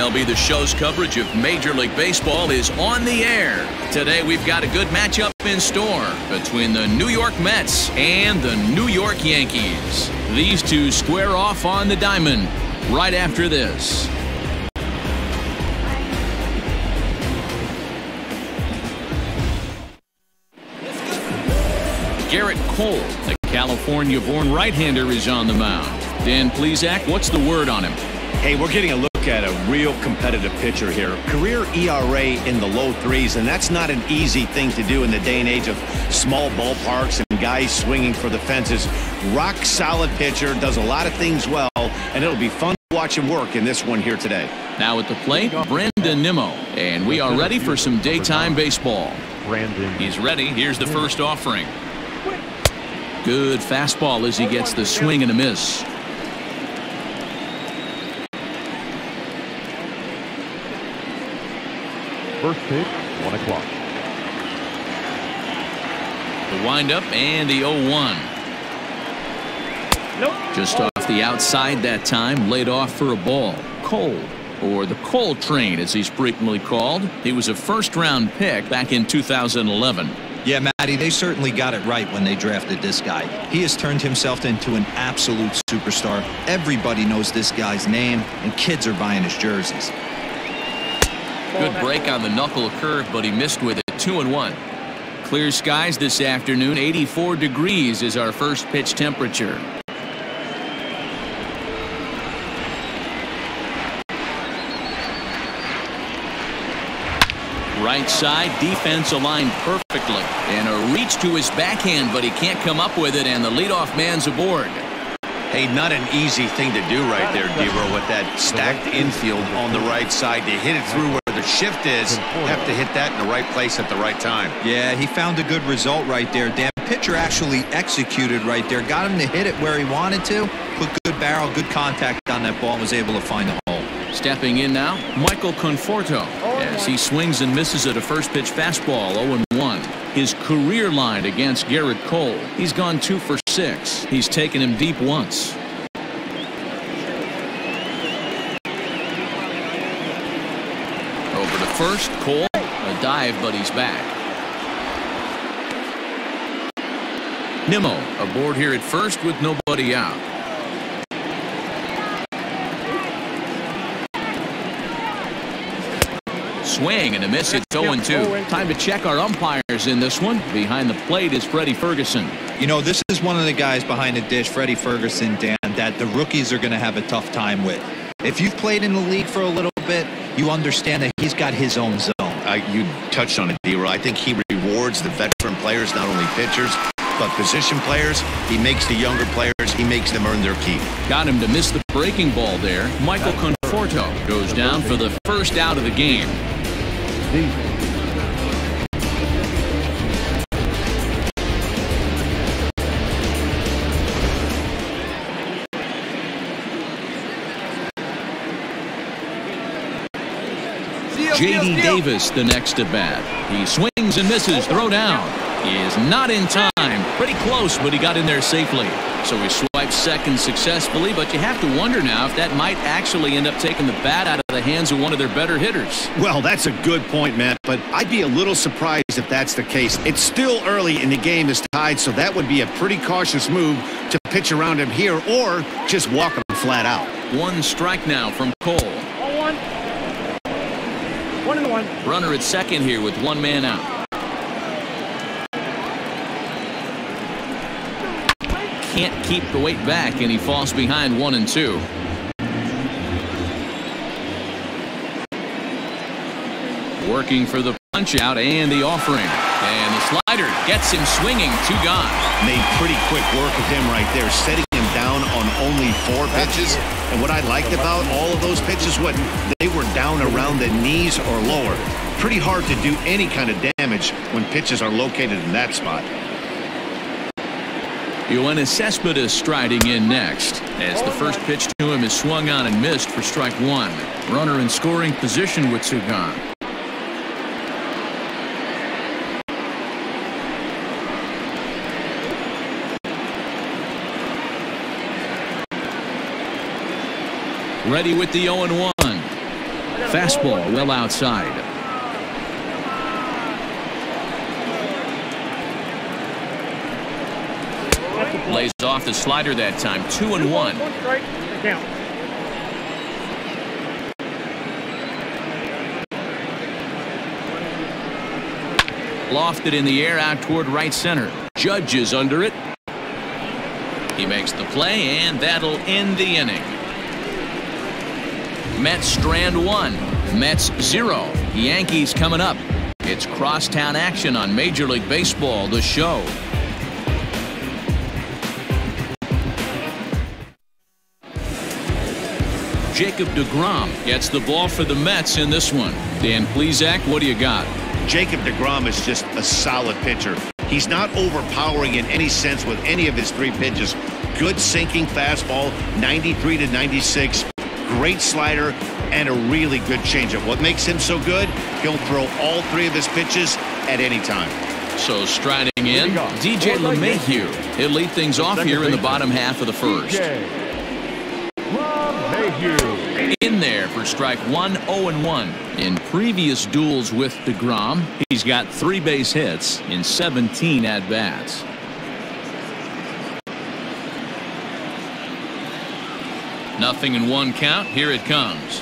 MLB The Show's coverage of Major League Baseball is on the air. Today we've got a good matchup in store between the New York Mets and the New York Yankees. These two square off on the diamond right after this. Gerrit Cole, the California-born right-hander, is on the mound. Dan Plesac, what's the word on him? Hey, we're getting a look at a real competitive pitcher here. Career ERA in the low threes, and that's not an easy thing to do in the day and age of small ballparks and guys swinging for the fences. Rock solid pitcher, does a lot of things well, and it'll be fun to watch him work in this one here today. Now at the plate, Brandon Nimmo, and we are ready for some daytime baseball. Brandon. He's ready. Here's the first offering. Good fastball as he gets the swing and a miss. First pitch, 1 o'clock. The windup and the 0-1. Nope. Just off the outside that time, laid off for a ball. Cole, or the Cole train as he's frequently called. He was a first-round pick back in 2011. Yeah, Matty, they certainly got it right when they drafted this guy. He has turned himself into an absolute superstar. Everybody knows this guy's name, and kids are buying his jerseys. Good break on the knuckle curve, but he missed with it. Two and one. Clear skies this afternoon. 84 degrees is our first pitch temperature. Right side defense aligned perfectly. And a reach to his backhand, but he can't come up with it, and the leadoff man's aboard. Hey, not an easy thing to do right there, Debro, with that stacked infield on the right side. To hit it through where the shift is, have to hit that in the right place at the right time. Yeah, he found a good result right there. Dan pitcher actually executed right there. Got him to hit it where he wanted to. Put good barrel, good contact on that ball and was able to find the hole. Stepping in now, Michael Conforto as he swings and misses at a first pitch fastball 0-1. His career line against Gerrit Cole. He's gone two for six. He's taken him deep once. Over to first, Cole. A dive, but he's back. Nimmo aboard here at first with nobody out. Swing and a miss. It's 0-2. Time to check our umpires in this one. Behind the plate is Freddie Ferguson. You know, this is one of the guys behind the dish, Freddie Ferguson, Dan, that the rookies are going to have a tough time with. If you've played in the league for a little bit, you understand that he's got his own zone. I, you touched on it, D-Roll. I think he rewards the veteran players, not only pitchers, but position players. He makes the younger players, he makes them earn their keep. Got him to miss the breaking ball there. Michael Conforto goes down for the first out of the game. J.D. Davis the next at bat. He swings and misses. Throw down. He is not in time. Pretty close, but he got in there safely. So he swipes second successfully, but you have to wonder now if that might actually end up taking the bat out of the hands of one of their better hitters. Well, that's a good point, Matt, but I'd be a little surprised if that's the case. It's still early in the game is tied, so that would be a pretty cautious move to pitch around him here or just walk him flat out. One strike now from Cole. One. One and one. Runner at second here with one man out. Can't keep the weight back, and he falls behind one and two. Working for the punch out and the offering. And the slider gets him swinging. Two gone. Made pretty quick work of him right there, setting him down on only four pitches. And what I liked about all of those pitches, what they were down around the knees or lower. Pretty hard to do any kind of damage when pitches are located in that spot. Yoenis Cespedes striding in next as the first pitch to him is swung on and missed for strike one. Runner in scoring position with two gone. Ready with the 0 1. Fastball well outside. Lays off the slider that time. Two and one. Lofted in the air out toward right center. Judge is under it. He makes the play, and that'll end the inning. Mets strand one. Mets zero. Yankees coming up. It's crosstown action on Major League Baseball, the show. Jacob DeGrom gets the ball for the Mets in this one. Dan Plesac, what do you got? Jacob DeGrom is just a solid pitcher. He's not overpowering in any sense with any of his three pitches. Good sinking fastball, 93 to 96. Great slider and a really good changeup. What makes him so good? He'll throw all three of his pitches at any time. So striding in, DJ LeMahieu. He'll lead things off here in the bottom half of the first. LeMahieu. In there for strike one, 0-1. In previous duels with DeGrom, he's got three base hits in 17 at-bats. Nothing in one count. Here it comes.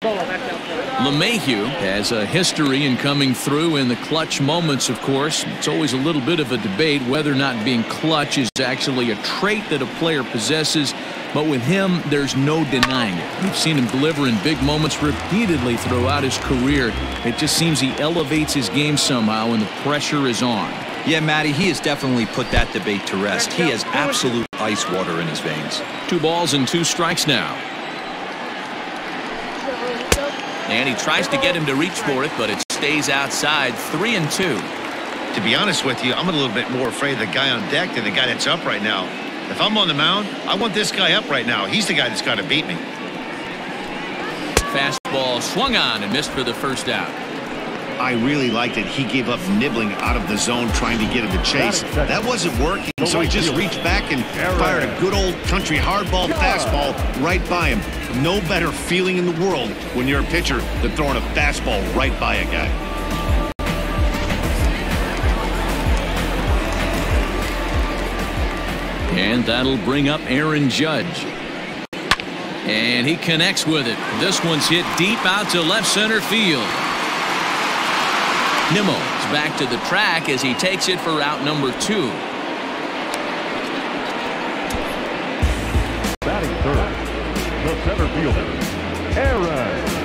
LeMahieu has a history in coming through in the clutch moments, of course. It's always a little bit of a debate whether or not being clutch is actually a trait that a player possesses. But with him, there's no denying it. We've seen him deliver in big moments repeatedly throughout his career. It just seems he elevates his game somehow when the pressure is on. Yeah, Matty, he has definitely put that debate to rest. He has absolute ice water in his veins. Two balls and two strikes now. And he tries to get him to reach for it, but it stays outside. Three and two. To be honest with you, I'm a little bit more afraid of the guy on deck than the guy that's up right now. If I'm on the mound, I want this guy up right now. He's the guy that's got to beat me. Fastball swung on and missed for the first out. I really liked it. He gave up nibbling out of the zone trying to get him to chase. That wasn't working, so he just reached back and fired a good old country hardball fastball right by him. No better feeling in the world when you're a pitcher than throwing a fastball right by a guy. And that'll bring up Aaron Judge. And he connects with it. This one's hit deep out to left center field. Nimmo is back to the track as he takes it for route number two. Batting third, the center fielder, Aaron.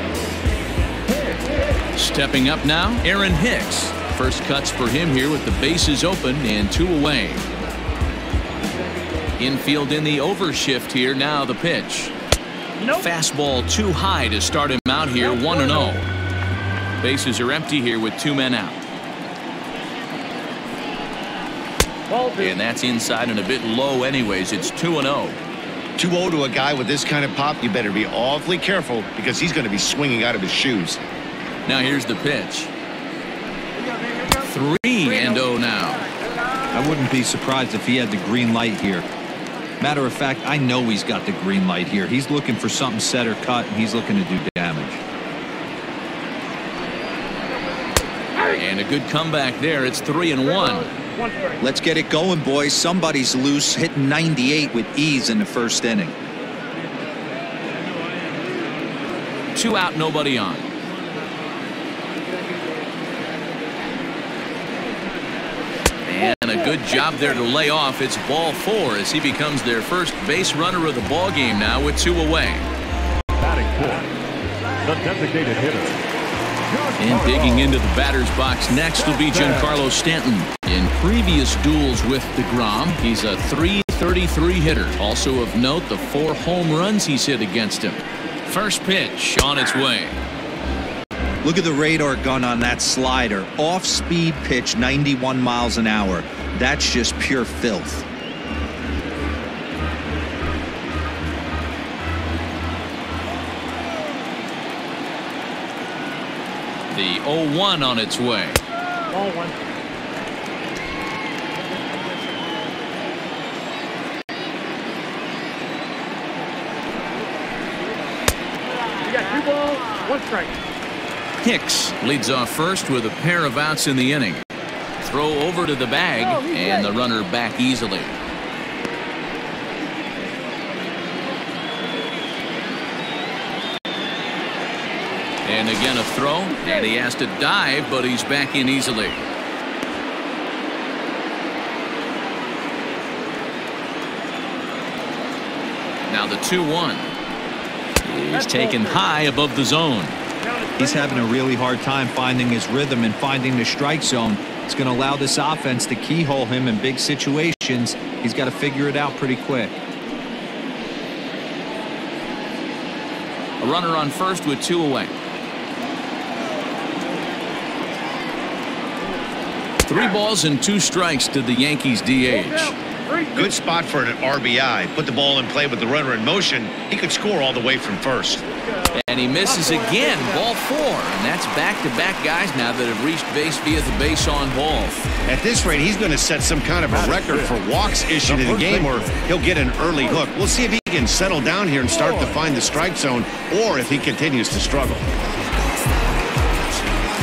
Stepping up now, Aaron Hicks. First cuts for him here with the bases open and two away. Infield in the overshift here. Now the pitch. Nope. Fastball too high to start him out here 1 0. Bases are empty here with two men out. And that's inside and a bit low anyways. It's 2 0. 2-0 to a guy with this kind of pop, you better be awfully careful because he's going to be swinging out of his shoes. Now here's the pitch. 3 and 0 now. I wouldn't be surprised if he had the green light here. Matter of fact, I know he's got the green light here. He's looking for something set or cut, and he's looking to do damage. And a good comeback there. It's 3 and 1. Let's get it going, boys. Somebody's loose, hitting 98 with ease in the first inning. Two out, nobody on. And a good job there to lay off. It's ball four as he becomes their first base runner of the ball game now with two away. Batting fourth, the designated hitter. And digging into the batter's box next will be Giancarlo Stanton. In previous duels with DeGrom, he's a 333 hitter. Also of note, the four home runs he's hit against him. First pitch on its way. Look at the radar gun on that slider. Off speed pitch, 91 miles an hour. That's just pure filth. The 0-1 on its way. Ball one. You got two One strike. Hicks leads off first with a pair of outs in the inning. Throw over to the bag, oh, and the runner back easily. And again a throw, and he has to dive, but he's back in easily. Now the 2-1. He's taken high above the zone. He's having a really hard time finding his rhythm and finding the strike zone. It's going to allow this offense to keyhole him in big situations. He's got to figure it out pretty quick. A runner on first with two away. Three balls and two strikes to the Yankees DH. Good spot for an RBI. Put the ball in play with the runner in motion. He could score all the way from first. And he misses again, ball four. And that's back-to-back -back guys now that have reached base via the base on ball. At this rate, he's going to set some kind of a record for walks issued in the game or he'll get an early hook. We'll see if he can settle down here and start to find the strike zone or if he continues to struggle.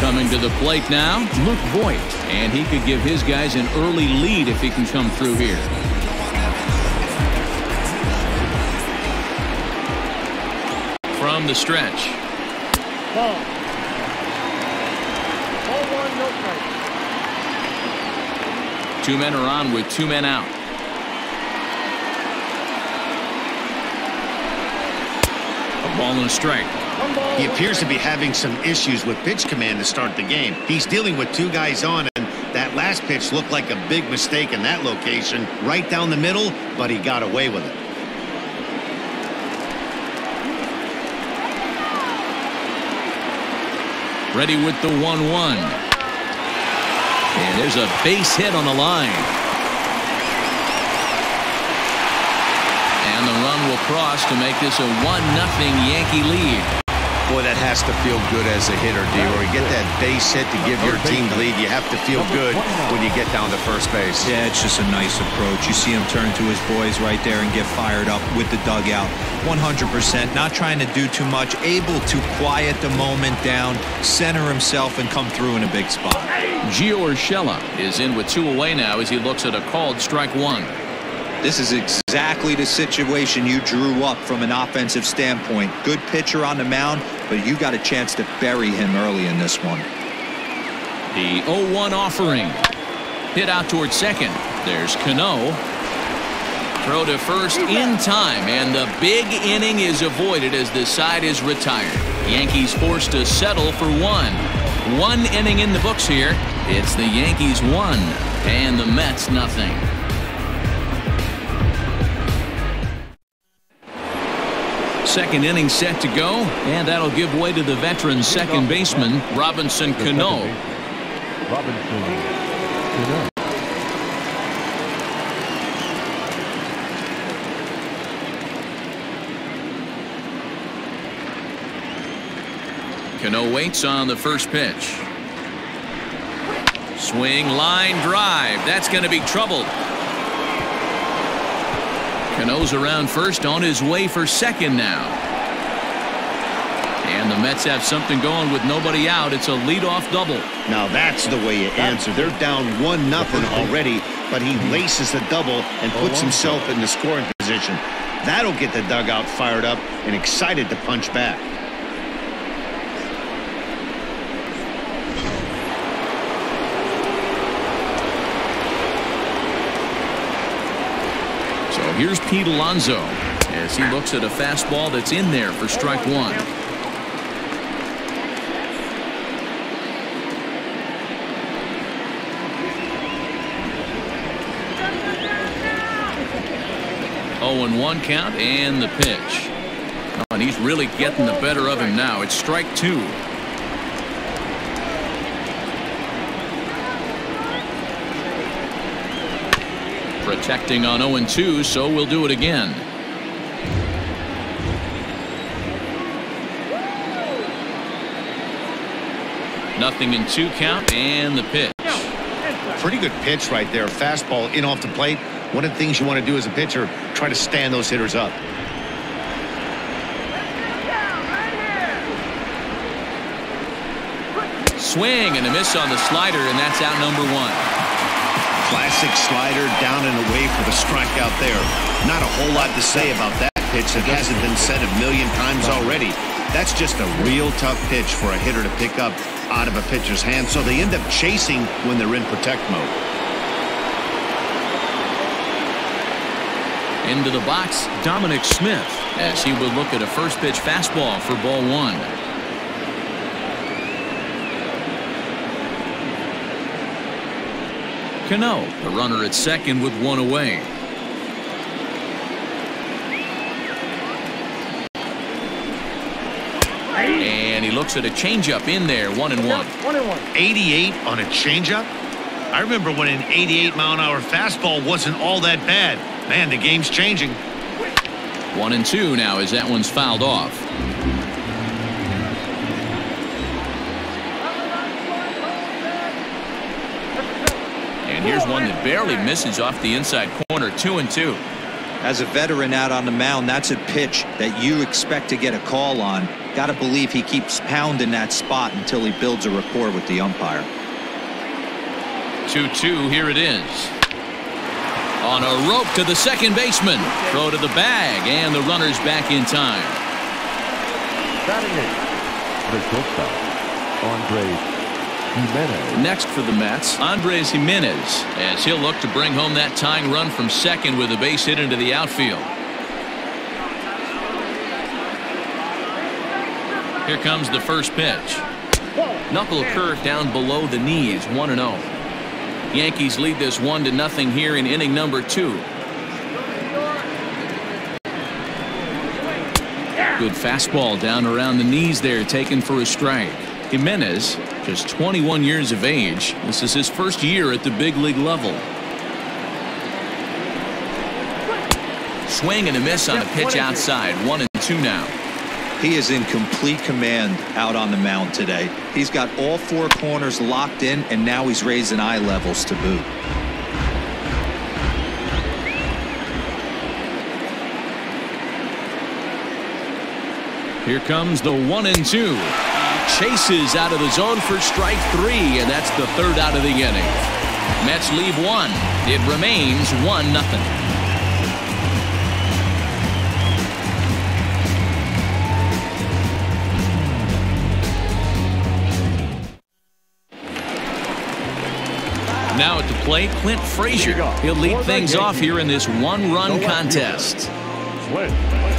Coming to the plate now, Luke Voit. And he could give his guys an early lead if he can come through here. From the stretch. Ball. Ball one, no. Two men are on with two men out. Ball and a strike. He appears to be having some issues with pitch command to start the game. He's dealing with two guys on, and that last pitch looked like a big mistake in that location, right down the middle, but he got away with it. Ready with the 1-1. And there's a base hit on the line. And will cross to make this a 1-0 Yankee lead. Boy, that has to feel good as a hitter, D. Or you get that base hit to give your team the lead. You have to feel good when you get down to first base. Yeah, it's just a nice approach. You see him turn to his boys right there and get fired up with the dugout. 100%, not trying to do too much, able to quiet the moment down, center himself, and come through in a big spot. Gio Urshela is in with two away now as he looks at a called strike one. This is exactly the situation you drew up from an offensive standpoint. Good pitcher on the mound, but you got a chance to bury him early in this one. The 0-1 offering. Hit out towards second. There's Cano. Throw to first in time, and the big inning is avoided as the side is retired. Yankees forced to settle for one. One inning in the books here. It's the Yankees one, and the Mets nothing. Second inning set to go, and that'll give way to the veteran second baseman, Robinson Cano. Cano. Cano waits on the first pitch. Swing, line, drive. That's going to be trouble. Cano's around first on his way for second now. And the Mets have something going with nobody out. It's a leadoff double. Now that's the way you answer. They're down one nothing already, but he laces the double and puts himself in the scoring position. That'll get the dugout fired up and excited to punch back. Here's Pete Alonso as he looks at a fastball that's in there for strike one. Oh, and one count and the pitch. Oh, and he's really getting the better of him now. It's strike two. Protecting on 0 and 2, so we'll do it again. Nothing in two count and the pitch. Pretty good pitch right there. Fastball in off the plate. One of the things you want to do as a pitcher, try to stand those hitters up. swing and a miss on the slider, and that's out number one. Classic slider down and away for the strikeout there. Not a whole lot to say about that pitch that hasn't been said a million times already. That's just a real tough pitch for a hitter to pick up out of a pitcher's hand, so they end up chasing when they're in protect mode. Into the box, Dominic Smith, as he will look at a first pitch fastball for ball one. Cano, the runner at second with one away. And he looks at a changeup in there, one and one. One and one. 88 on a changeup? I remember when an 88 mile an hour fastball wasn't all that bad. Man, the game's changing. One and two now as that one's fouled off. Here's one that barely misses off the inside corner, two and two. As a veteran out on the mound, that's a pitch that you expect to get a call on. Got to believe he keeps pounding that spot until he builds a rapport with the umpire. 2-2, here it is. On a rope to the second baseman. Throw to the bag, and the runner's back in time. Batting eight. The shortstop, Andre Gimenez. Next for the Mets, Andres Gimenez, as he'll look to bring home that tying run from second with a base hit into the outfield. Here comes the first pitch. Knuckle curve down below the knees, 1 0. Yankees lead this 1 to nothing here in inning number two. Good fastball down around the knees there, taken for a strike. Gimenez, just 21 years of age. This is his first year at the big league level. Swing and a miss on a pitch outside. One and two now. He is in complete command out on the mound today. He's got all four corners locked in, and now he's raising eye levels to boot. Here comes the one and two. Chases out of the zone for strike three, and that's the third out of the inning. Mets leave one. It remains one nothing. Now at the plate, Clint Frazier. He'll lead things off here in this one-run contest. Swing.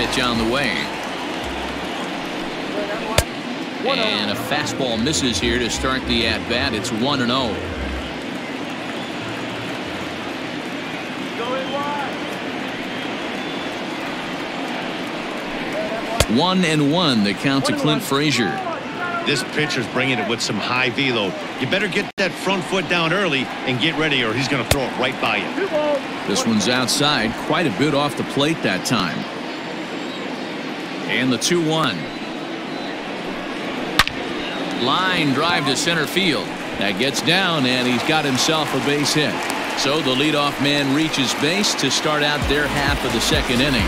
Pitch on the way. And a fastball misses here to start the at-bat. It's 1 and 0. One and one. The count to Clint Frazier. This pitcher's bringing it with some high velo. You better get that front foot down early and get ready or he's going to throw it right by you. This one's outside, quite a bit off the plate that time. And the 2 1. Line drive to center field. That gets down, and he's got himself a base hit. So the leadoff man reaches base to start out their half of the second inning.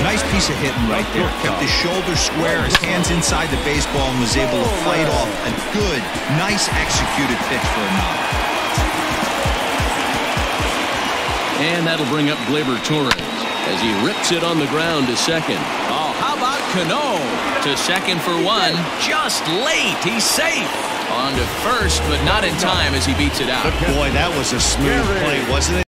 Nice piece of hitting right there. Kept his shoulder square, his hands inside the baseball, and was able to fight off a good, nice executed pitch for a knock. And that'll bring up Gleyber Torres as he rips it on the ground to second. Oh, how about Cano to second for one. Just late. He's safe. On to first, but not in time as he beats it out. Boy, that was a smooth play, wasn't it?